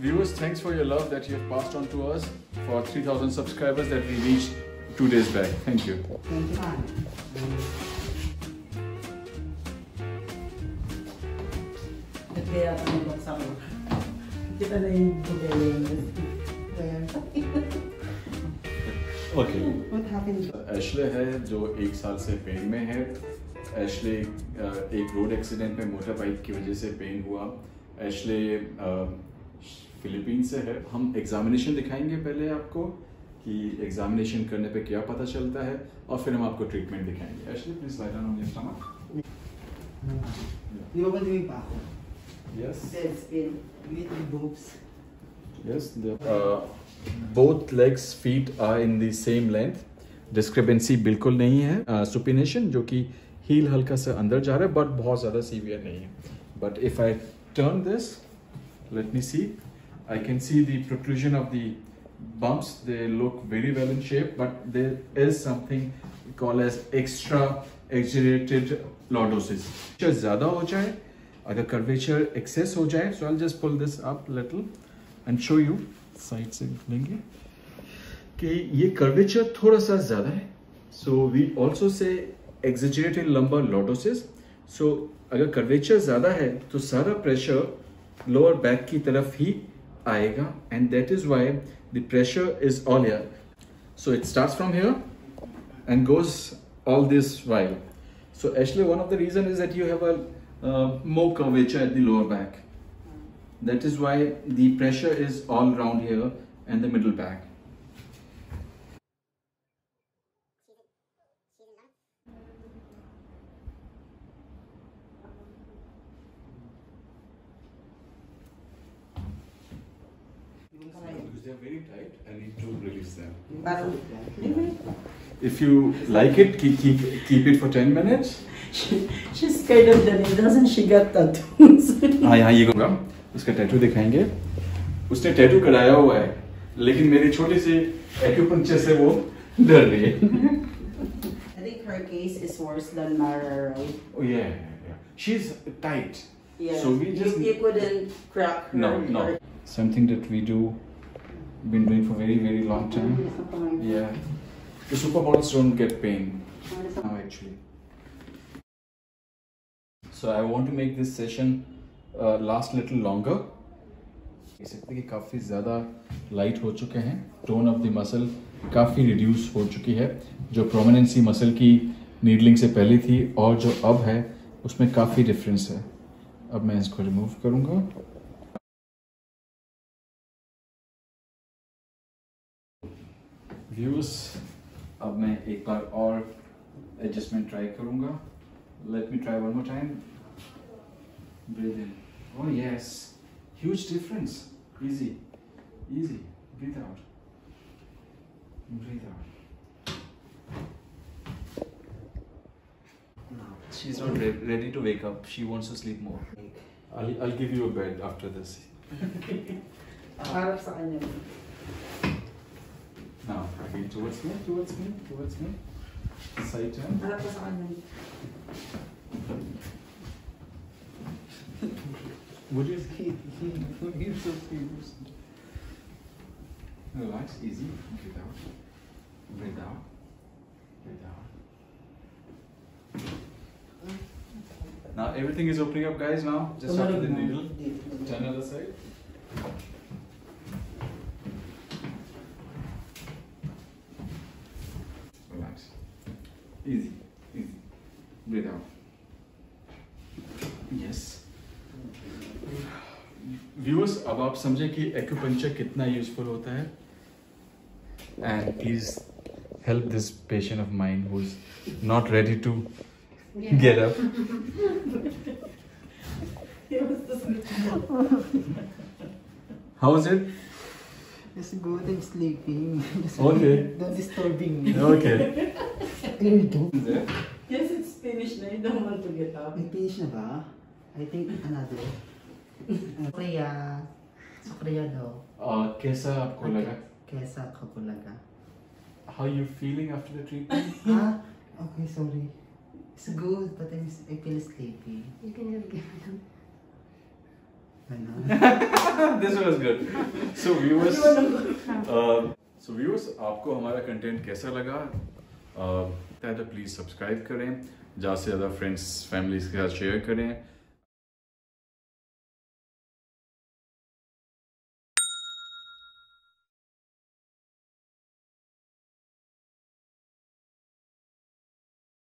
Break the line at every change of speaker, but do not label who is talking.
Viewers, thanks for your love that you have passed on to us for 3000 subscribers that we reached two days back. Thank you.
Thank you. Kaya ako nabagsak ko. Kita na yung problema.
Okay.
What happened?
Ashley है जो एक साल से pen में है Ashley एक road accident में motor bike की वजह से पेन हुआ एशले फिलीपीन से है। हम एग्जामिनेशन दिखाएँगे पहले आपको कि एग्जामिनेशन करने पे क्या पता चलता है और फिर हम आपको ट्रीटमेंट दिखाएँगे। Ashley please light on your stomach
Di ba ba din pa
yes
There's been little boobs.
Yes, the, uh, both legs feet are in the same length. Discrepancy बिल्कुल नहीं है। सुपिनेशन uh, जो कि heal हल्का सा अंदर जा रहा है बट बहुत ज़्यादा सीवियर नहीं है। But if I turn this let me see I can see the protrusion of the bumps they look very well in shape but there is something called as extra exaggerated lordosis curvature ज़्यादा हो जाए अगर curvature excess हो जाए so I'll just pull this up little and show you side से लेंगे कि ये कर्वेचर थोड़ा सा ज्यादा है so we also say एग्जिजरेटेड lumbar लॉटोसिस सो अगर कर्वेचर ज्यादा है तो सारा प्रेशर लोअर बैक की तरफ ही आएगा and that is why the pressure is all here so it starts from here and goes all this while. So actually one of the reason is that you have a uh, more curvature at the lower back. That is why the pressure is all around here and the middle back. Because they are very tight, I need to release them.
Parang,
If you like it, keep, keep, keep it for 10 minutes.
she, she's scared of the name. Doesn't she got tattoos?
हाँ यहाँ ये कहूँगा उसका tattoo दिखाएंगे उसने tattoo कराया हुआ है लेकिन मेरी छोटी सी एक्यूपंक्चर से वो डर रही है
I think her case is worse than Mara, right?
oh yeah, yeah, yeah. she's tight
Yeah.
so we just
you, you couldn't crack her.
no no
her-
something that we do been doing for very very long time yeah the supermodels don't get pain now actually so i want to make this session uh, last little longer कह सकते हैं कि काफ़ी ज़्यादा light हो चुके हैं tone of the muscle काफ़ी रिड्यूस हो चुकी है जो प्रोमिनेंसी मसल की नीडलिंग से पहले थी और जो अब है उसमें काफ़ी डिफरेंस है अब मैं इसको रिमूव करूँगा व्यूज़ अब मैं एक बार और एडजस्टमेंट ट्राई करूँगा let me try one more time breathe in oh yes huge difference easy easy breathe out breathe out she's not re- ready to wake up she wants to sleep more I'll, I'll give you a bed after this
Harap sa kanya.
now again towards me towards me towards me side turn
Harap ka sa kanya.
What is he? he he's so serious. Relax, easy. Breathe out. Breathe out. Breathe out. Mm. Now everything is opening up, guys. Now just after the needle. Turn other side. Easy, easy. Breathe out. Yes. Viewers अब आप समझे कि acupuncture कितना useful होता है and please help this patient of mind who is not ready to get up how is it
It's good and sleeping.
Okay.
Not disturbing me.
Okay
There we go. Yes, it's finished na. You don't want to get up.
May finish na ba? I think another. Sa Korea daw.
कैसा आपको लगा
Kesa Kapulaga.
How you feeling after the treatment
ah, okay, sorry. It's good, but I'm, I feel sleepy.
You can just give it
Ano?
this one is good. So viewers, uh, so viewers, आपको हमारा content कैसा लगा? Uh, तो please subscribe करें, ज़्यादा से ज़्यादा friends families के साथ शेयर करें।